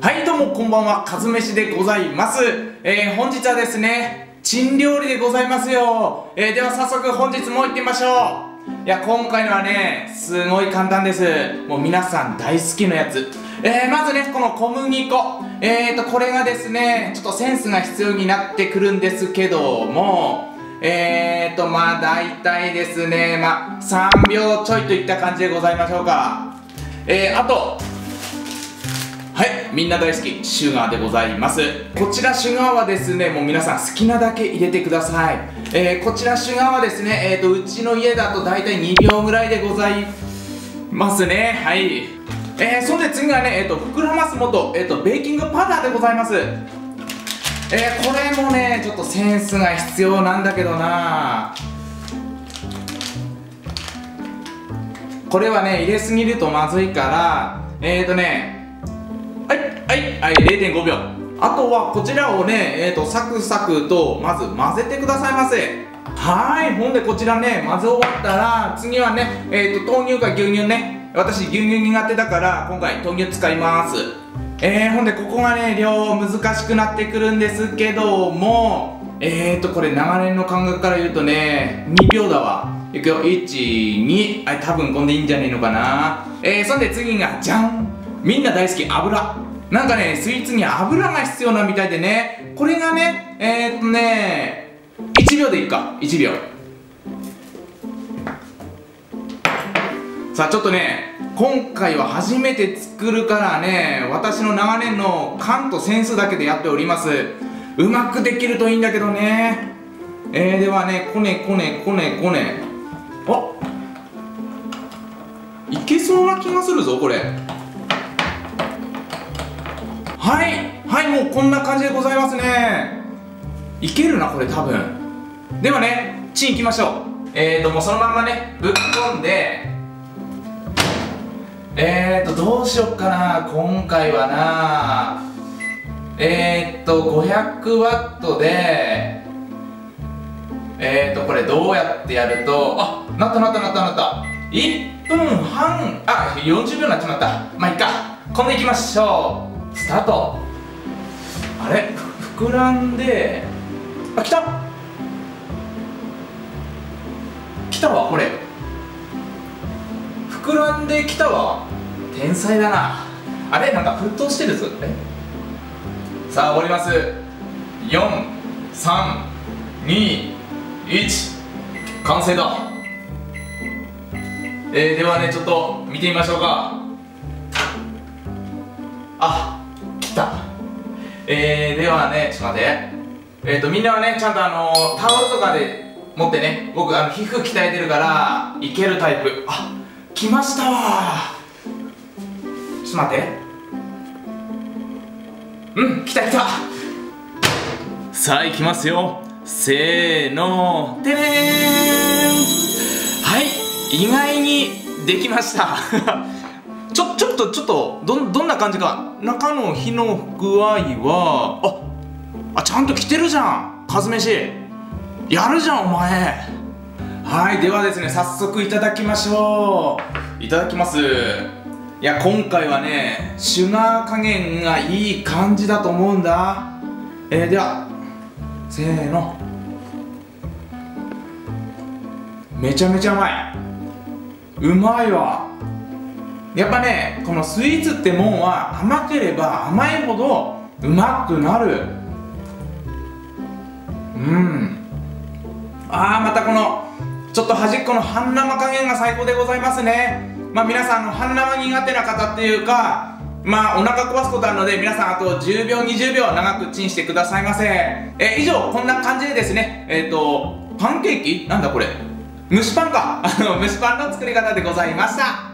はいどうもこんばんは。かずめしでございます。えー、本日はですね珍料理でございますよ。えー、では早速本日も行ってみましょう。いや今回のはねすごい簡単です。もう皆さん大好きなやつ。えー、まずねこの小麦粉。えーとこれがですねちょっとセンスが必要になってくるんですけども。えーとまあ大体ですねまあ3秒ちょいといった感じでございましょうか。えー、あとみんな大好きシュガーでございます。こちらシュガーはですねもう皆さん好きなだけ入れてください。えー、こちらシュガーはですねえーとうちの家だと大体2秒ぐらいでございますね。はい。えー、それで次はねえっ、ー、と膨らます元えっ、ー、とベーキングパウダーでございます。えー、これもねちょっとセンスが必要なんだけどな。これはね入れすぎるとまずいからえっ、ー、とねはいはい0.5秒。あとはこちらをねえ、ー、とサクサクとまず混ぜてくださいませ。はいほんでこちらね混ぜ終わったら次はねえ、ー、と豆乳か牛乳ね。私牛乳苦手だから今回豆乳使います。えー、ほんでここがね量難しくなってくるんですけどもえーとこれ長年の感覚から言うとね2秒だわ。いくよ。12はい多分こんでいいんじゃねえのかな。えー、そんで次がじゃんみんな大好き油。なんかねスイーツに油が必要なみたいでね。これがねえー、っとね1秒でいいか。1秒。さあちょっとね今回は初めて作るからね私の長年の勘とセンスだけでやっております。うまくできるといいんだけどね。えー、ではねこねこねこねこね。あいけそうな気がするぞこれ。はいはいもうこんな感じでございますね。いけるなこれ多分。ではねチンいきましょう。えーともうそのままねぶっ込んで。えーとどうしよっかな今回はな。えーと500ワットで。えーとこれどうやってやると。あなったなったなったなった。1分半あ40秒になっちまった。まあいっか。こんでいきましょう。スタート。あれ？膨らんで。あ来た。来たわこれ。膨らんできたわ。天才だな。あれ？なんか沸騰してるぞ。え？さあ終わります。431完成だ。えー、ではねちょっと見てみましょうか。あえー、ではねちょっと待って。えっ、ー、とみんなはねちゃんとあのタオルとかで持ってね僕あの皮膚鍛えてるからいけるタイプ。あ来ましたわ。ちょっと待って。うん来た来た。さあ行きますよ。せーのてねーはい意外にできました。ちょちょっとちょっとどどんな感じか。中の火の具合はああちゃんと来てるじゃん。かず飯やるじゃんお前。はいではですね早速いただきましょう。いただきます。いや今回はねシュガー加減がいい感じだと思うんだ。えー、ではせーの。めちゃめちゃうまい。うまいわやっぱねこのスイーツってもんは甘ければ甘いほどうまくなる。うん。ああまたこのちょっと端っこの半生加減が最高でございますね。まあ皆さんの半生苦手な方っていうかまあお腹壊すことあるので皆さんあと10秒20秒長くチンしてくださいませ。え以上こんな感じでですね。えっ、ー、とパンケーキ？なんだこれ。蒸しパンか。あの蒸しパンの作り方でございました。